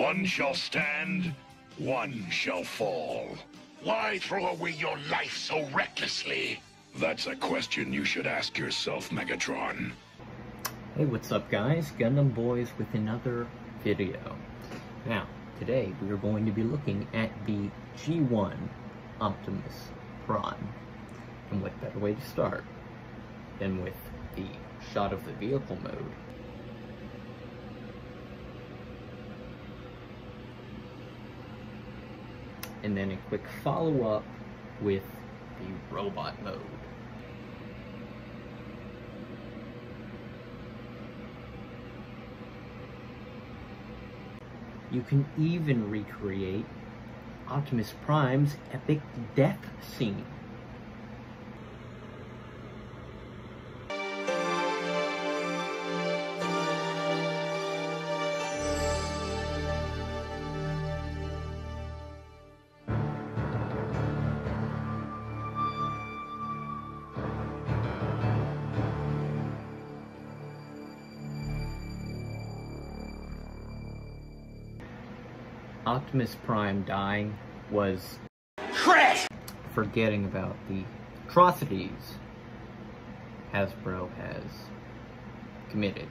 One shall stand, one shall fall. Why throw away your life so recklessly? That's a question you should ask yourself, Megatron. Hey, what's up guys? Gundam Boiz with another video. Now, today we are going to be looking at the G1 Optimus Prime. And what better way to start than with the shot of the vehicle mode. And then a quick follow-up with the robot mode. You can even recreate Optimus Prime's epic death scene. Optimus Prime dying was Crash! forgetting about the atrocities Hasbro has committed.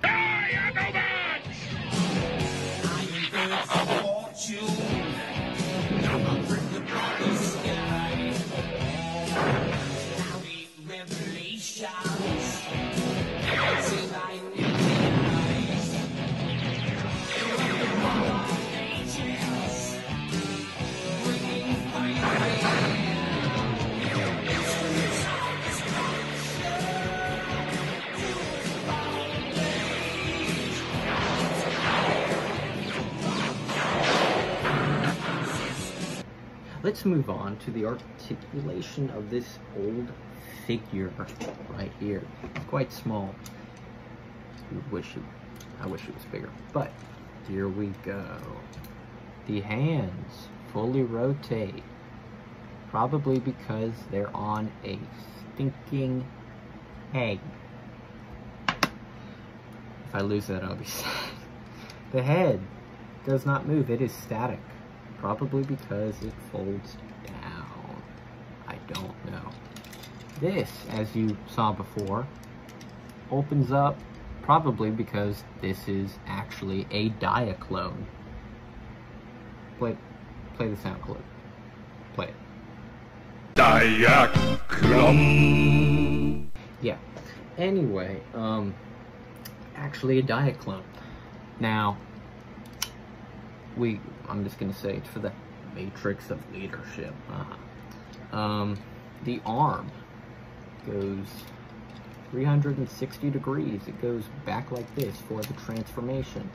Let's move on to the articulation of this old figure right here. It's quite small. Wish it, I wish it was bigger. But here we go. The hands fully rotate. Probably because they're on a stinking egg. If I lose that, I'll be sad. The head does not move. It is static. Probably because it folds down. I don't know. This, as you saw before, opens up probably because this is actually a Diaclone. Play, play the sound clip. Play it. Diaclone. Yeah. Anyway, um, actually a Diaclone. Now, we, I'm just gonna say it's for the matrix of leadership. Uh, um, the arm goes 360 degrees. It goes back like this for the transformation.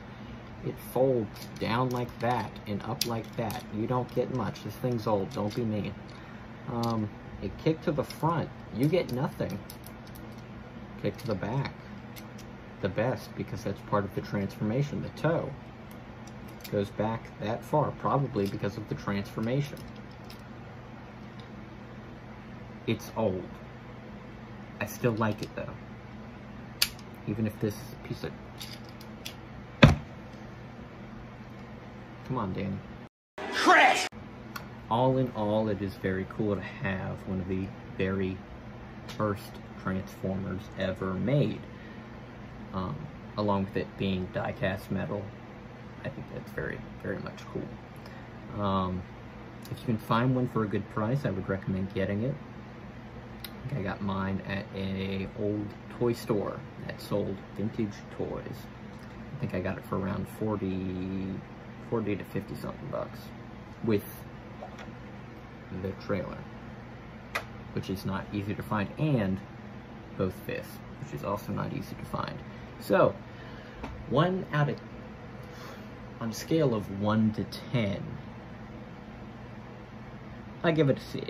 It folds down like that and up like that. You don't get much. This thing's old. Don't be mean. Um, a kick to the front. You get nothing. Kick to the back. The best because that's part of the transformation. The toe goes back that far, probably because of the transformation. It's old. I still like it though. Even if this is a piece of... Come on, Danny. Crash! All in all, it is very cool to have one of the very first Transformers ever made. Um, along with it being die-cast metal, I think that's very, very much cool. Um, if you can find one for a good price, I would recommend getting it. I I got mine at a old toy store that sold vintage toys. I think I got it for around 40, 40 to 50 something bucks with the trailer, which is not easy to find, and both fists, which is also not easy to find. So, one out of, on a scale of 1 to 10, I give it a 6.